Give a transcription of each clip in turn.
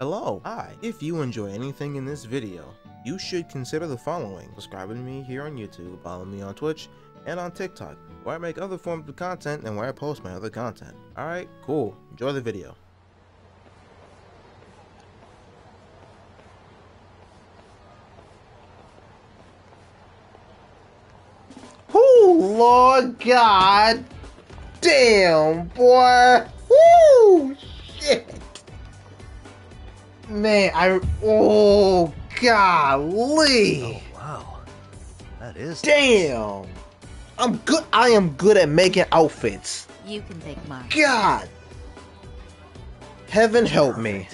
Hello, hi. If you enjoy anything in this video, you should consider the following. Subscribing to me here on YouTube, follow me on Twitch, and on TikTok, where I make other forms of content and where I post my other content. Alright, cool. Enjoy the video. Oh Lord God damn boy Woo shit Man I oh golly. Oh, wow, that is. Damn. I'm good I am good at making outfits. You can thank Mark. God. Heaven help me.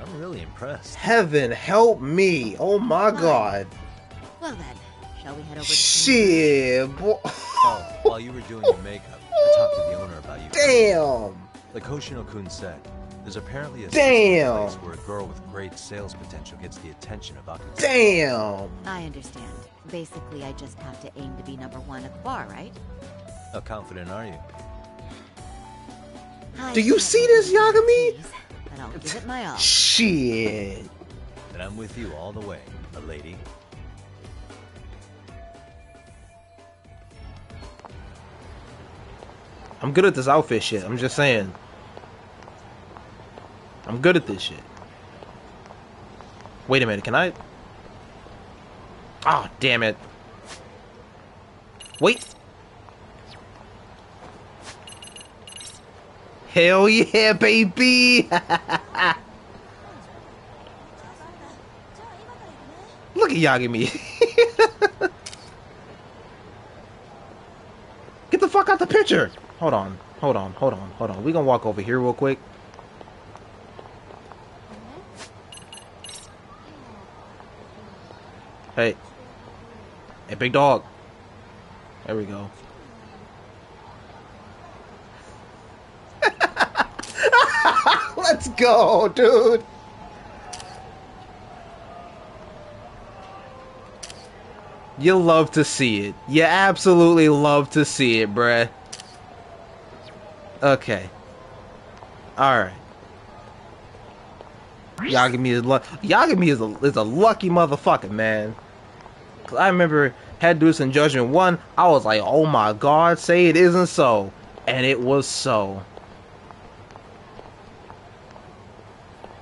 I'm really impressed. Heaven help me. Oh my god. Well then, shall we head over to Shit boy. Oh, while you were doing your makeup, I talked to the owner about you. Damn. Like Hoshino-kun said, there's apparently a Damn. place where a girl with great sales potential gets the attention of Akutsu. Damn I understand. Basically, I just have to aim to be number one at the bar, right? How confident are you? Do you see this, Yagami? guarantees, But I'll give it my all. Shit Then I'm with you all the way, a lady. I'm good at this outfit shit. I'm just saying. I'm good at this shit. Wait a minute, can I? Ah, damn it. Wait. Hell yeah, baby! Look at Yagami. Get the fuck out the picture! Hold on, hold on, hold on, hold on. We gonna walk over here real quick. Hey. Hey, big dog. There we go. Let's go, dude. You love to see it. You absolutely love to see it, bruh. Okay. Alright. Yagami is lu- Yagami is a is a lucky motherfucker, man. 'Cause I remember had this in Judgment One. I was like, oh my god, say it isn't so, and it was so.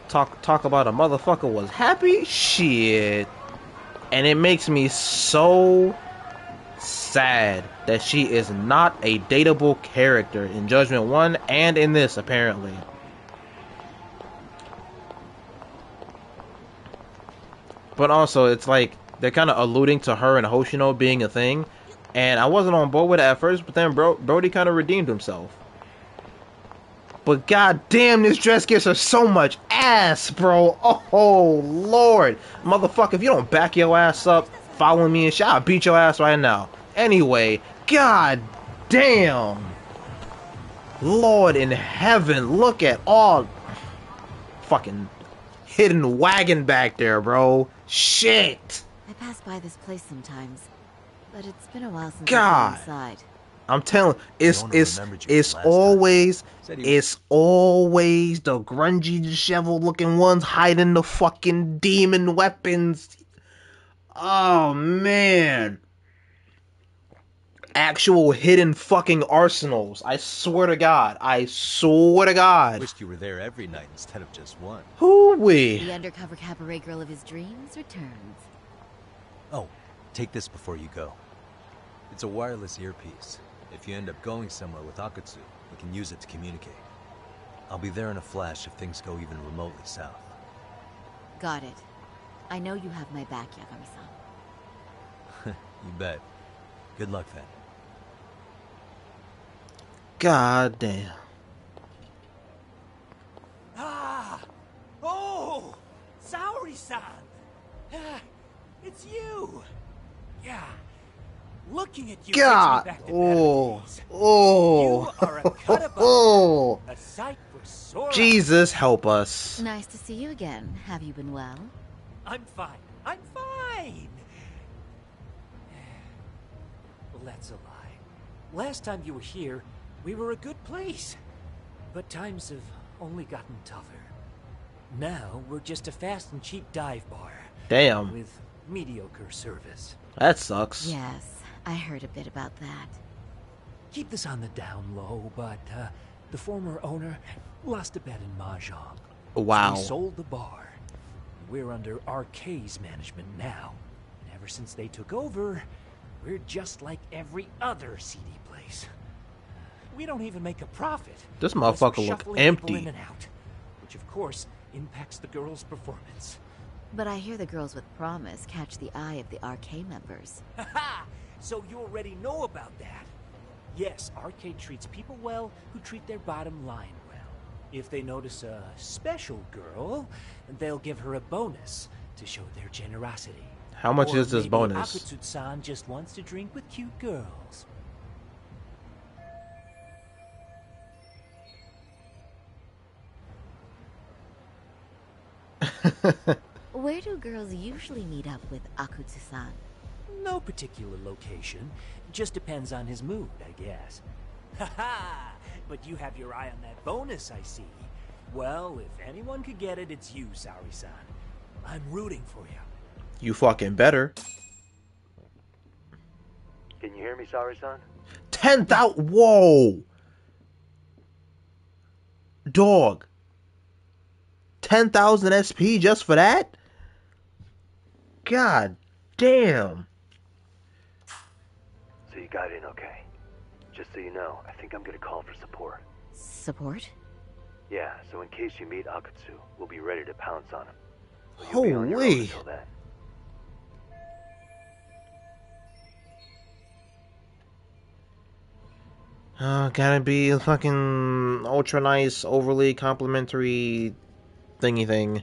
Talk talk about a motherfucker was happy, shit, and it makes me so sad that she is not a dateable character in Judgment One and in this apparently. But also, it's like they're kind of alluding to her and Hoshino being a thing, and I wasn't on board with it at first. But then Bro- Brody kind of redeemed himself. But goddamn, this dress gives her so much ass, bro. Oh lord, motherfucker! If you don't back your ass up, follow me and shit, I'll beat your ass right now. Anyway, god damn. Lord in heaven, look at all fucking hidden wagon back there, bro. Shit. I pass by this place sometimes, but it's been a while since God. I've been inside. I'm telling it's it's it's from last time. always it's always the grungy disheveled looking ones hiding the fucking demon weapons. Oh man. Actual hidden fucking arsenals. I swear to God. I swear to God. Wished you were there every night instead of just one. Who we? The undercover cabaret girl of his dreams returns. Oh, take this before you go. It's a wireless earpiece. If you end up going somewhere with Akutsu, we can use it to communicate. I'll be there in a flash if things go even remotely south. Got it. I know you have my back, Yagami-san. You bet. Good luck then. God damn. Ah! Oh! Saori-san! It's you! Yeah. Looking at you God. takes me back to Oh. Oh. You are a cut above. Oh. A sight for sore. Jesus help us. Nice to see you again. Have you been well? I'm fine. I'm fine! That's a lie. Last time you were here, we were a good place. But times have only gotten tougher. Now we're just a fast and cheap dive bar Damn, with mediocre service. that sucks. Yes, I heard a bit about that. Keep this on the down low, but uh, the former owner lost a bet in mahjong. Wow. So he sold the bar. We're under RK's management now. And ever since they took over, we're just like every other CD place. We don't even make a profit. This motherfucker look empty. In and out, which of course impacts the girls' performance. But I hear the girls with promise catch the eye of the RK members. Haha! So you already know about that. Yes, RK treats people well who treat their bottom line well. If they notice a special girl, they'll give her a bonus to show their generosity. How much Or is this bonus? Akutsu-san just wants to drink with cute girls. Where do girls usually meet up with Akutsu-san? No particular location. Just depends on his mood, I guess. Haha! But you have your eye on that bonus, I see. Well, if anyone could get it, it's you, Saori-san. I'm rooting for you. You fucking better. Can you hear me, Saori-san? Ten thousand. Whoa. Dog. Ten thousand SP just for that? God damn. So you got in okay. Just so you know, I think I'm gonna call for support. Support? Yeah, so in case you meet Akutsu, we'll be ready to pounce on him. So you'll on Holy. until then. Uh, gotta be a fucking ultra nice, overly complimentary thingy thing.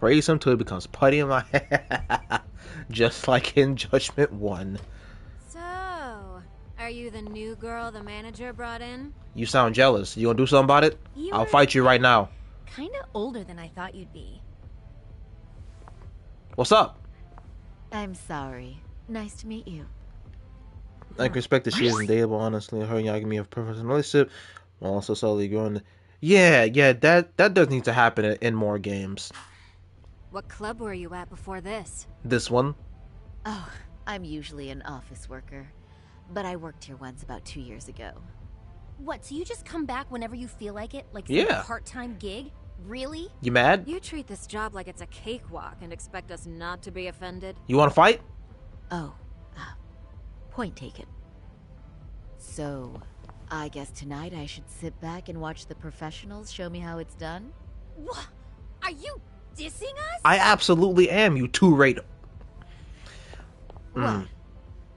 Praise him till it becomes putty in my head. Just like in Judgment 1. So, are you the new girl the manager brought in? You sound jealous. You gonna do something about it? You I'll fight you right now. Kinda older than I thought you'd be. What's up? I'm sorry. Nice to meet you. I can respect that she isn't dateable, honestly. Her and Yagami have a professional relationship while also slowly growing. Yeah, yeah, that that does need to happen in, in more games. What club were you at before this? This one, Oh, I'm usually an office worker. But I worked here once about two years ago. What, so you just come back whenever you feel like it? Like some Yeah. part-time gig? Really? you mad? You treat this job like it's a cakewalk and expect us not to be offended? You want to fight? Oh, ah, point taken. So, I guess tonight I should sit back and watch the professionals show me how it's done? What? Are you dissing us? I absolutely am. You two rate. Mm. What?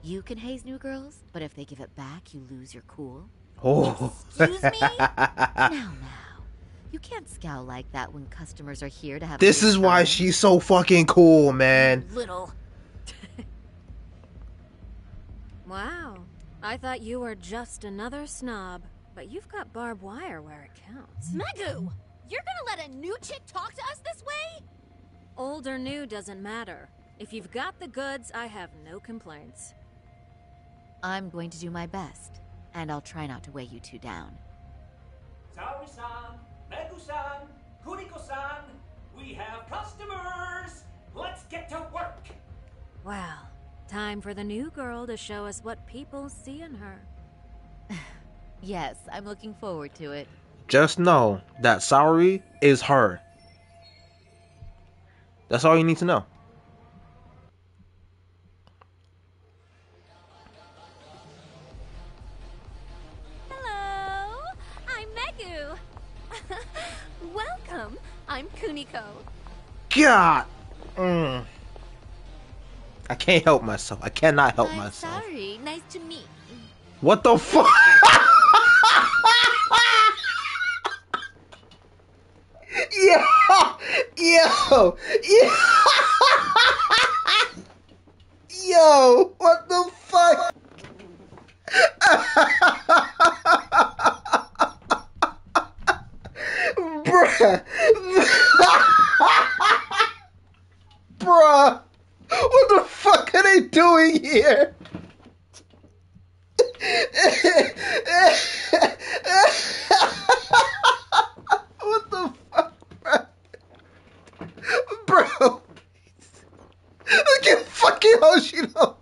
You can haze new girls, but if they give it back, you lose your cool? Oh. Excuse me? Now, now. You can't scowl like that when customers are here to have this is why time. she's so fucking cool, man. Little. wow. I thought you were just another snob, but you've got barbed wire where it counts. Megu! You're gonna let a new chick talk to us this way? Old or new doesn't matter. If you've got the goods, I have no complaints. I'm going to do my best, and I'll try not to weigh you two down. Saori-san, Megu-san, Kuriko-san, we have customers! Let's get to work! Well, time for the new girl to show us what people see in her. Yes, I'm looking forward to it. Just know that Saori is her. That's all you need to know. Hello! I'm Megu! Welcome! I'm Kuniko. God. Mm. I can't help myself. I cannot help I'm myself. sorry. Nice to meet. What the fuck? yo, yo, what the fuck? Bruh. Bruh. What the fuck are they doing here? what Hoshino.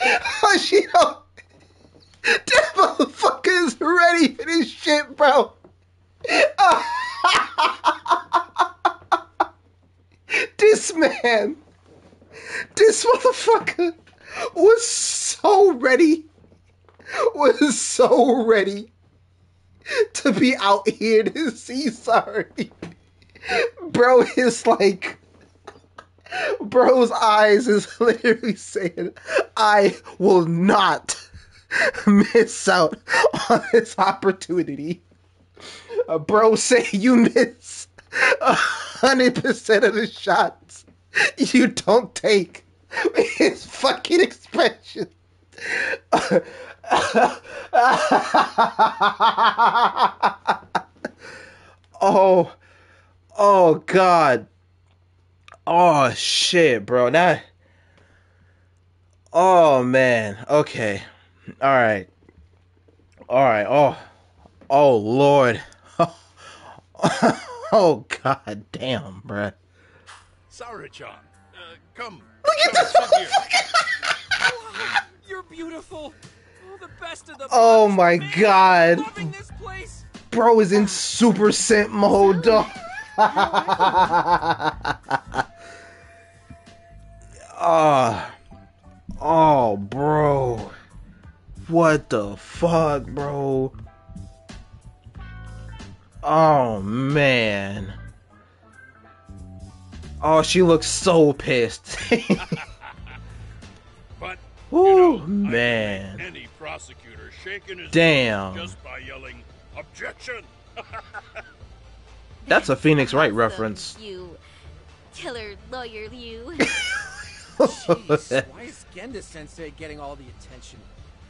Hoshino. That motherfucker is ready for this shit, bro. this man, this motherfucker was so ready, was so ready to be out here to see Saori. Bro is like, bro's eyes is literally saying, I will not miss out on this opportunity. Uh, bro say you miss a hundred percent of the shots you don't take. His fucking expression. oh, oh God. Oh shit, bro. Now, oh man. Okay. All right. All right. Oh, oh Lord. oh God damn, bruh. Saori-chan, uh, come. Look at come, this here. Wow, you're beautiful. Oh, the best of the Oh my man. God. This place. Bro is in super scent mode, dog. oh, oh, bro. What the fuck, bro? Oh, man. Oh, she looks so pissed. But Ooh, I man. can any prosecutor shaking his Damn. just by yelling objection. That's a Phoenix Wright reference. You killer lawyer, you. Jeez, why is Genda Sensei getting all the attention?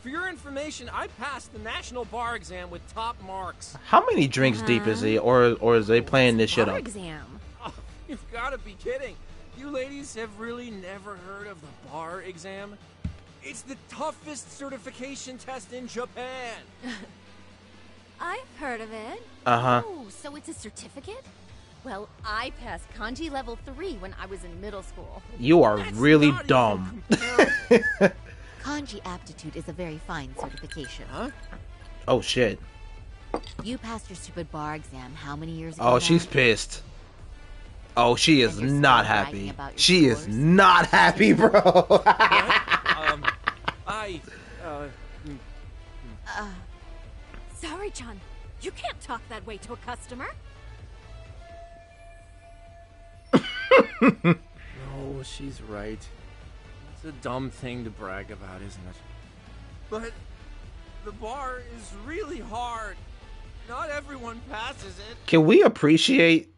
For your information, I passed the national bar exam with top marks. How many drinks deep is he, or or is they playing this shit Bar up? exam. Oh, you've got to be kidding. You ladies have really never heard of the bar exam? It's the toughest certification test in Japan. I've heard of it. Uh huh. Oh, so it's a certificate? Well, I passed kanji level 3 when I was in middle school. You are That's really dumb. comparable. Kanji aptitude is a very fine certification. huh? oh shit. You passed your stupid bar exam how many years ago? Oh, now? she's pissed. Oh, she is And you're still not happy. about your She is not happy, bro. Um, I, uh, Uh, sorry, John. You can't talk that way to a customer. no, she's right. It's a dumb thing to brag about, isn't it? But the bar is really hard. Not everyone passes it. Can we appreciate?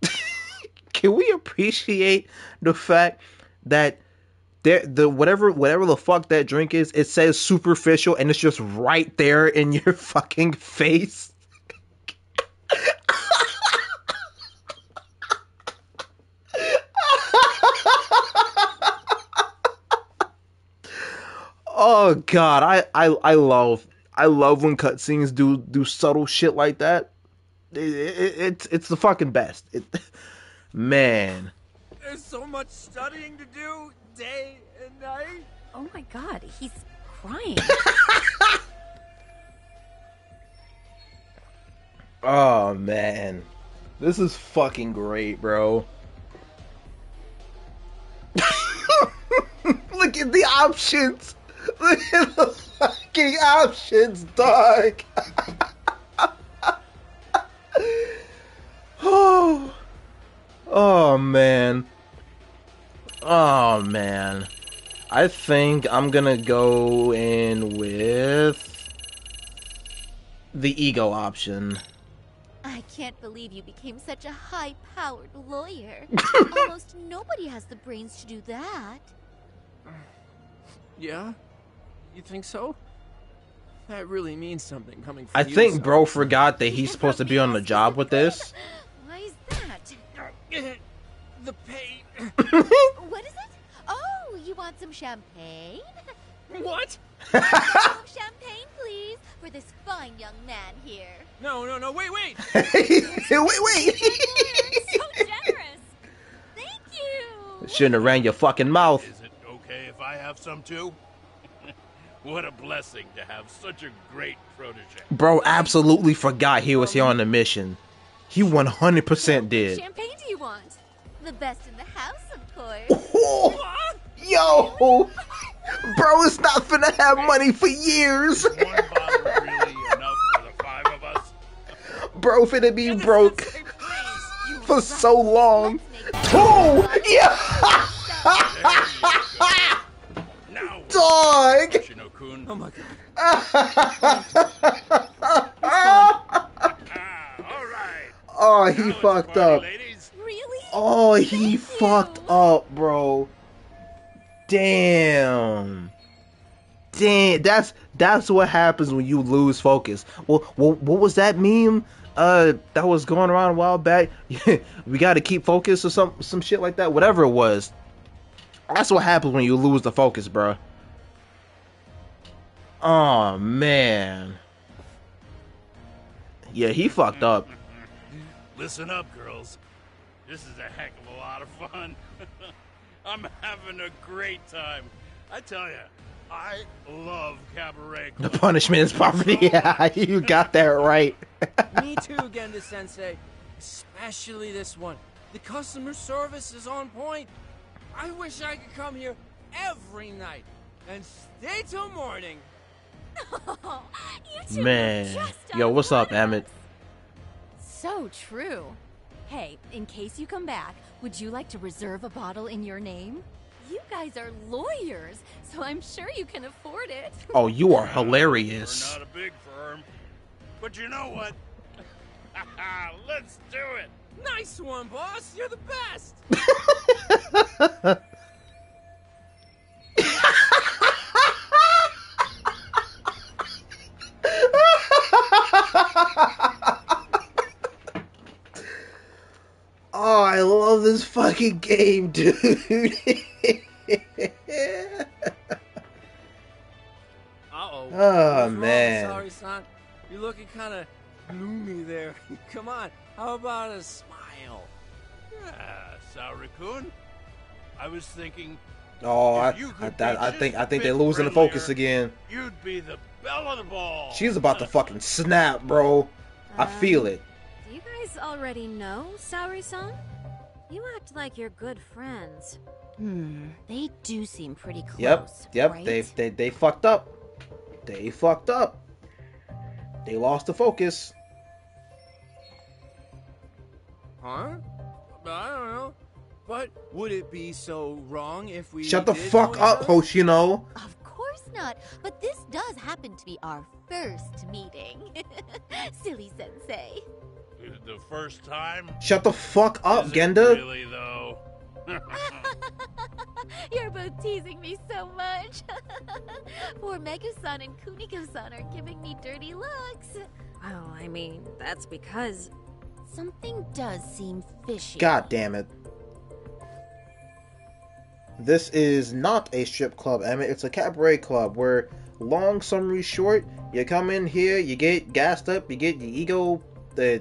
Can we appreciate the fact that there, the whatever whatever the fuck that drink is, it says superficial, and it's just right there in your fucking face. Oh god, I, I I love I love when cutscenes do do subtle shit like that. It, it, it's it's the fucking best. It, man, There's so much studying to do, day and night. Oh my god, he's crying. oh man, this is fucking great, bro. Look at the options. Look at the fucking options, dog. oh, oh man. Oh man. I think I'm gonna go in with the ego option. I can't believe you became such a high-powered lawyer. Almost nobody has the brains to do that. Yeah? You think so? That really means something coming from I you, think so- bro forgot that he's supposed to be on the job with this. Why is that? the pay. What is it? Oh, you want some champagne? what? Some champagne, please, for this fine young man here. No, no, no, wait, wait! wait, wait. so generous. Thank you. Shouldn't have ran your fucking mouth. Is it okay if I have some too? What a blessing to have such a great protege. Bro absolutely forgot he was here on the mission. He 100% did. champagne do you want? The best in the house, of course. Oh, yo! Bro is not finna have money for years. Really for the five of us? Bro finna be broke for so long. Two! Yeah! Dog! Shino-kun. Oh my god. Ah, all right. Oh, he fucked party, up. ladies. Really? Oh, he Thank fucked you. up, bro. Damn. Damn, that's that's what happens when you lose focus. Well, what, what was that meme? Uh, that was going around a while back. we got to keep focus or some some shit like that. Whatever it was. That's what happens when you lose the focus, bro. Oh man. Yeah, he fucked up. Listen up, girls. This is a heck of a lot of fun. I'm having a great time. I tell you, I love cabaret. The punishment is poverty. Yeah, you got that right. Me too, Genda Sensei. Especially this one. The customer service is on point. I wish I could come here every night and stay till morning. you two were Man. Yo, what's up, one of Emmett? So true. Hey, in case you come back, would you like to reserve a bottle in your name? You guys are lawyers, so I'm sure you can afford it. Oh, you are hilarious. We're hilarious. not a big firm, but you know what? Let's do it. Nice one, boss. You're the best. Oh, I love this fucking game, dude. Uh-oh. Oh, man. Sorry, son. You're looking kind of gloomy there. Come on. How about a smile? Yeah, Saori-kun. I was thinking oh, I, you I, I, I think I think they're losing the focus again. you'd be the belle of the ball. She's about to fucking snap, bro. I feel it. Do you guys already know Saori-san? You act like you're good friends. Hmm, they do seem pretty close. Yep, yep. right? They they they fucked up. They fucked up. They lost the focus. Huh? I don't know. But would it be so wrong if we Shut the fuck know each up, other? Hoshino. Of course not, but this does happen to be our first meeting. Silly sensei. The first time. Shut the fuck up, Is Genda. Really though. You're both teasing me so much. Poor Megu-san and Kuniko-san are giving me dirty looks. Well, I mean, that's because Something does seem fishy. God damn it. This is not a strip club, Emmett. It's a cabaret club where, long summary short, you come in here, you get gassed up, you get your ego uh,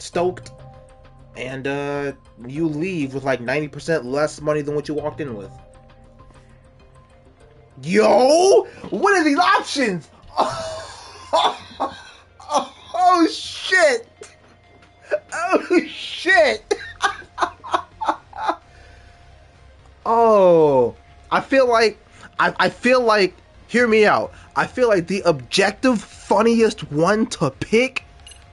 stoked, and uh, you leave with like 90% less money than what you walked in with. Yo! What are these options? Oh, shit! Oh shit! oh, I feel like I, I feel like hear me out. I feel like the objective funniest one to pick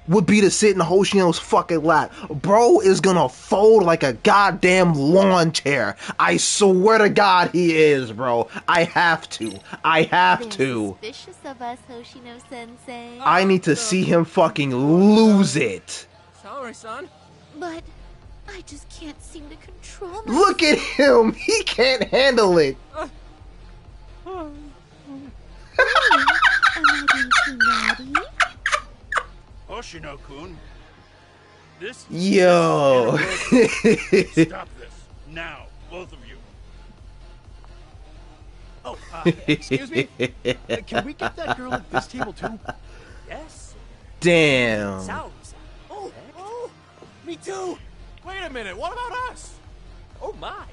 would be to sit in Hoshino's fucking lap. Bro is gonna fold like a goddamn lawn chair. I swear to God he is, bro. I have to. I have to. Suspicious of us, Hoshino-sensei. I need to see him fucking lose it. Sorry, son. But I just can't seem to control myself. Look at him. He can't handle it. Am I being too naughty? Hoshino-kun. This. Yo. Stop this now, both of you. Oh, uh, excuse me? Uh, Can we get that girl at this table too? Yes. Damn. Saori-san. Oh, oh, me too. Wait a minute. What about us? Oh my.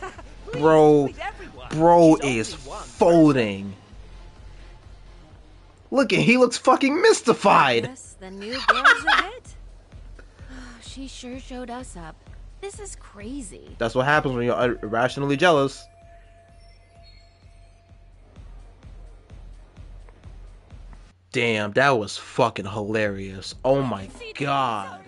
Bro, please, bro She's is folding. Look at he looks fucking mystified. The new girl's a hit. Oh, she sure showed us up. This is crazy. That's what happens when you're irrationally jealous. Damn, that was fucking hilarious. Oh my god.